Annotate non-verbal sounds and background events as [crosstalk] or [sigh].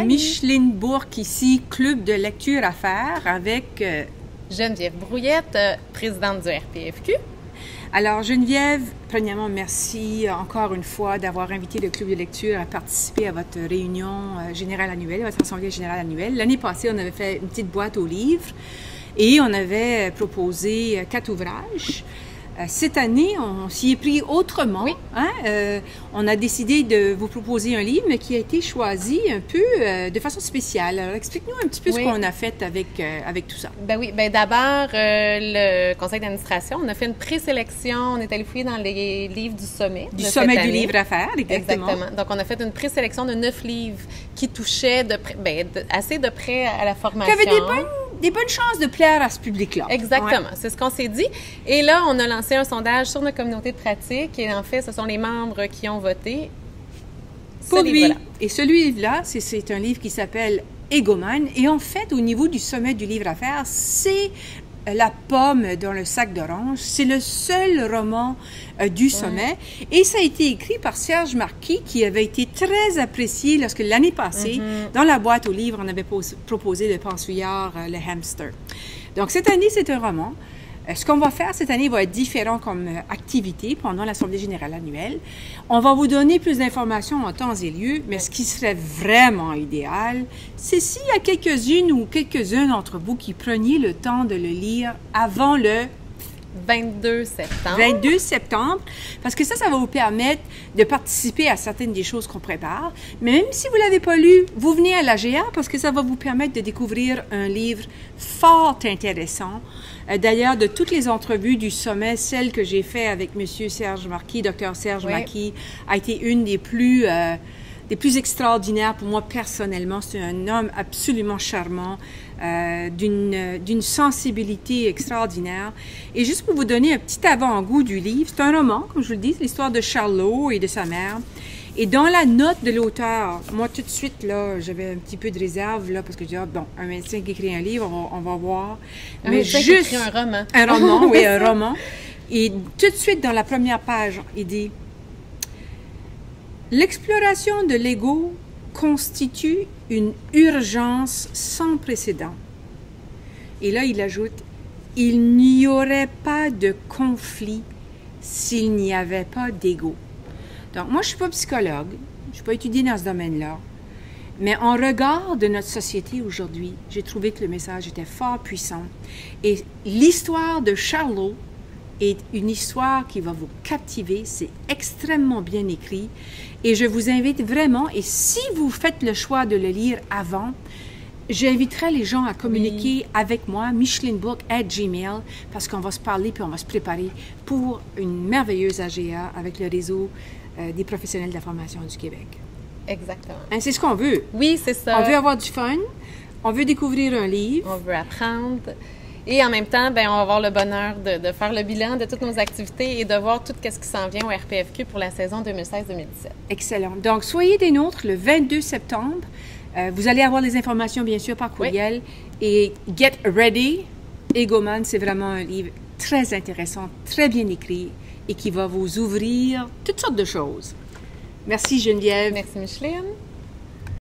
Micheline Bourque ici, Club de lecture à faire avec euh, Geneviève Brouillette, euh, présidente du RPFQ. Alors Geneviève, premièrement, merci encore une fois d'avoir invité le Club de lecture à participer à votre réunion euh, générale annuelle, votre assemblée générale annuelle. L'année passée, on avait fait une petite boîte aux livres et on avait proposé quatre ouvrages. Euh, cette année, on s'y est pris autrement. Hein? Euh, on a décidé de vous proposer un livre, mais qui a été choisi un peu euh, de façon spéciale. Alors, explique-nous un petit peu ce qu'on a fait avec, avec tout ça. Ben oui, ben d'abord, le conseil d'administration, on a fait une présélection. On est allé fouiller dans les livres du sommet. Du sommet du livre à faire, exactement. exactement. Donc, on a fait une présélection de neuf livres qui touchaient de, ben, assez de près à la formation. Qui avaient des bonnes des bonnes chances de plaire à ce public-là. Exactement, c'est ce qu'on s'est dit. Et là, on a lancé un sondage sur notre communauté de pratique et en fait, ce sont les membres qui ont voté. Pour lui. Et celui-là, c'est un livre qui s'appelle Egoman. Et en fait, au niveau du sommet du livre à faire, c'est la pomme dans le sac d'orange. C'est le seul roman euh, du sommet. Et ça a été écrit par Serge Marquis, qui avait été très apprécié lorsque l'année passée, mm-hmm. dans la boîte aux livres, on avait proposé le pensouillard, euh, le hamster. Donc cette année, c'est un roman. Euh, ce qu'on va faire cette année va être différent comme euh, activité pendant l'Assemblée générale annuelle. On va vous donner plus d'informations en temps et lieu, mais ce qui serait vraiment idéal, c'est s'il y a quelques-unes ou quelques-uns d'entre vous qui preniez le temps de le lire avant le 22 septembre. 22 septembre, parce que ça, ça va vous permettre de participer à certaines des choses qu'on prépare. Mais même si vous ne l'avez pas lu, vous venez à l'AGA parce que ça va vous permettre de découvrir un livre fort intéressant. Euh, d'ailleurs, de toutes les entrevues du sommet, celle que j'ai faite avec M. Serge Marquis, Dr. Serge Marquis, a été une des plus... Euh, des plus extraordinaires pour moi personnellement. C'est un homme absolument charmant, euh, d'une sensibilité extraordinaire. Et juste pour vous donner un petit avant-goût du livre, c'est un roman, comme je vous le dis, l'histoire de Charlot et de sa mère. Et dans la note de l'auteur, moi tout de suite, là, j'avais un petit peu de réserve, là, parce que je disais, ah, bon, un médecin qui écrit un livre, on va, voir. Un Mais juste. Qui écrit un roman. Un roman, oui, [laughs] un roman. Et tout de suite, dans la première page, il dit L'exploration de l'ego constitue une urgence sans précédent. Et là, il ajoute, il n'y aurait pas de conflit s'il n'y avait pas d'ego. Donc, moi, je ne suis pas psychologue, je ne suis pas étudiée dans ce domaine-là, mais en regard de notre société aujourd'hui, j'ai trouvé que le message était fort puissant. Et l'histoire de Charlot est une histoire qui va vous captiver, c'est extrêmement bien écrit. Et je vous invite vraiment, et si vous faites le choix de le lire avant, j'inviterai les gens à communiquer avec moi, Book at Gmail, parce qu'on va se parler puis on va se préparer pour une merveilleuse AGA avec le réseau euh, des professionnels de la formation du Québec. Exactement. Hein, c'est ce qu'on veut. Oui, c'est ça. On veut avoir du fun, on veut découvrir un livre. On veut apprendre. Et en même temps, ben, on va avoir le bonheur de, faire le bilan de toutes nos activités et de voir tout ce qui s'en vient au RPFQ pour la saison 2016-2017. Excellent. Donc, soyez des nôtres le 22 septembre. Euh, vous allez avoir les informations, bien sûr, par courriel. Et Get Ready, Egoman, c'est vraiment un livre très intéressant, très bien écrit et qui va vous ouvrir toutes sortes de choses. Merci Geneviève. Merci Micheline.